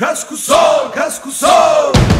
Casco sol, casco sol.